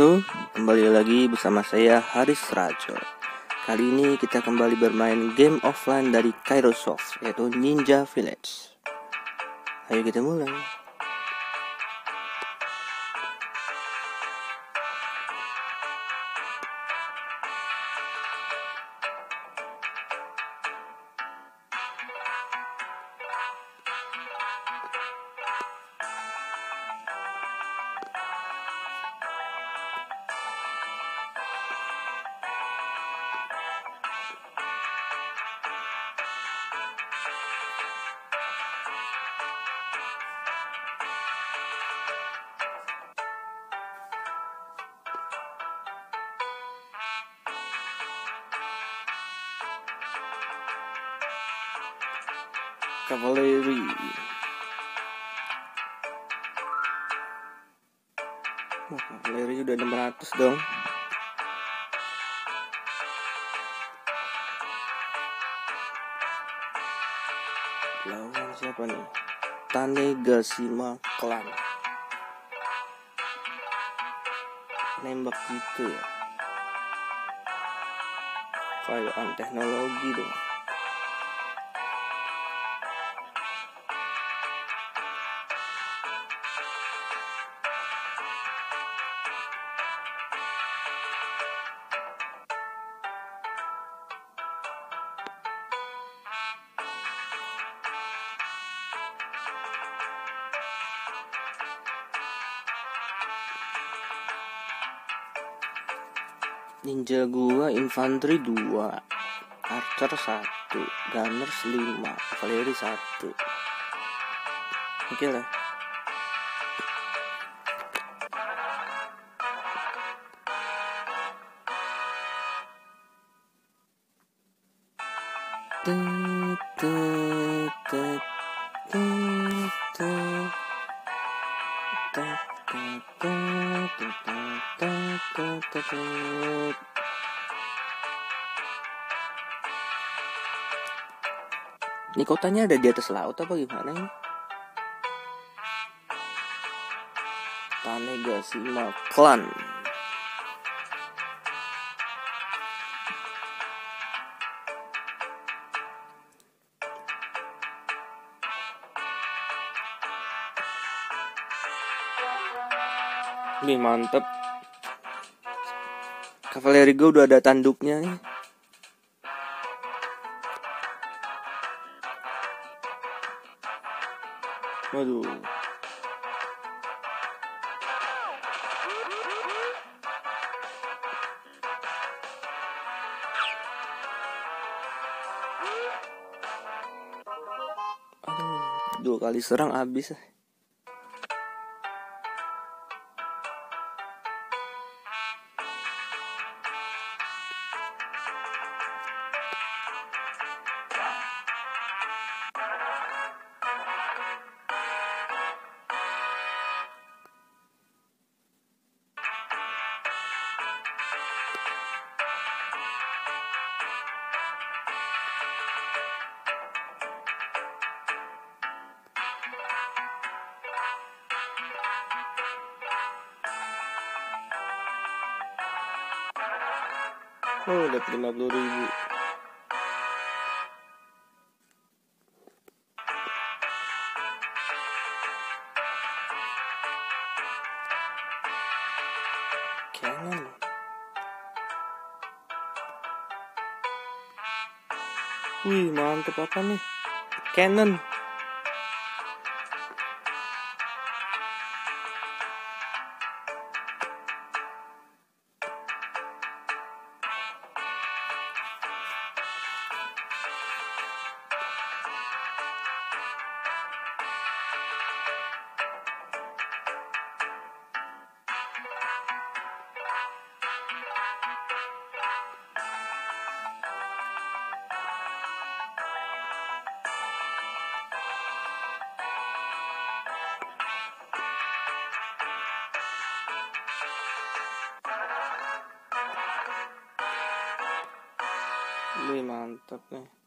Halo, kembali lagi bersama saya Haris Rajo. Kali ini kita kembali bermain game offline dari Kairosoft yaitu Ninja Village. Ayo kita mulai. Cavalry. Wah, Cavalry udah 600 dong. Lawan siapa nih? Tanegashima Clan. Nembak gitu ya. Kayak teknologi dong. Ninja gua infanteri 2 Archer 1 Gunners 5 Cavalry 1 Oke lah Tut, tut, tut, tut, tut. Ini kotanya ada di atas laut apa gimana ini? Tanegashima Clan. Wih mantep Kavaleri gue udah ada tanduknya nih. Waduh. Aduh, dua kali serang habis Oh, dapat 50 ribu. Canon. Wih, mantep apa nih? Canon. Wih,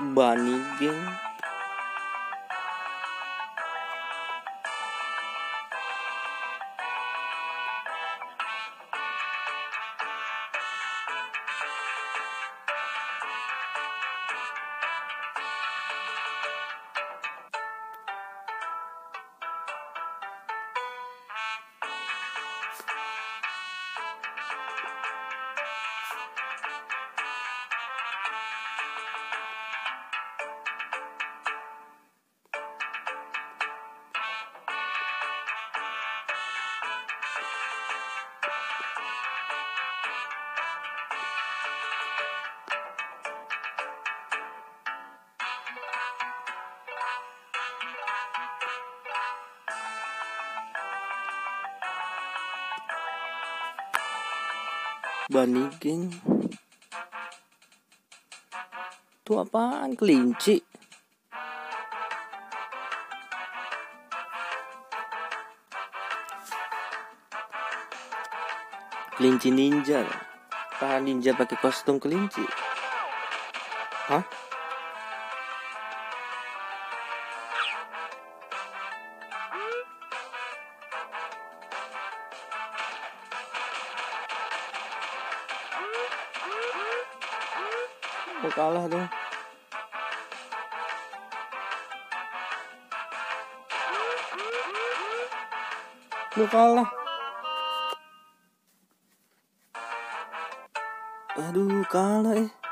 Bunny Gang Bunny Gang Itu apaan? Kelinci. Kelinci ninja. Apa ninja pakai kostum kelinci. Hah? Kok kalah dong Lu kalah. Aduh kalah eh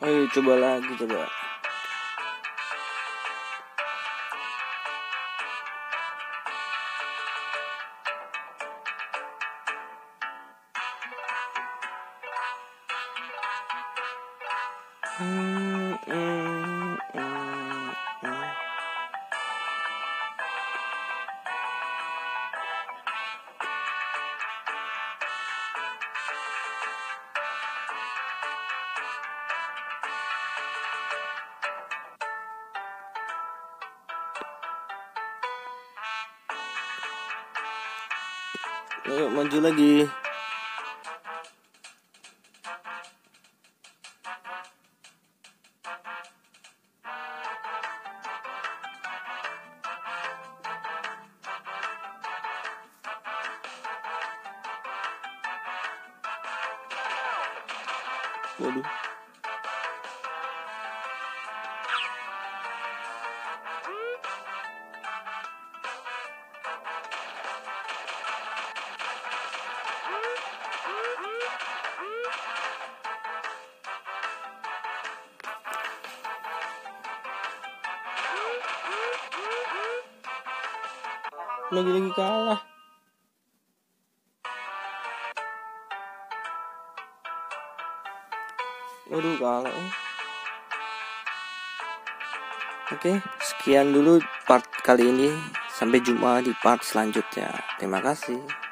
Ayo coba lagi coba. Ayo maju lagi. Waduh. Lagi-lagi kalah. Waduh kalah. Oke, sekian dulu part kali ini. Sampai jumpa di part selanjutnya. Terima kasih.